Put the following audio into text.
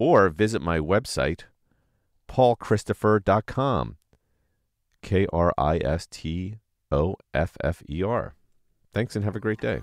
or visit my website, paulkristoffer.com. K R I S T O F F E R. Thanks and have a great day.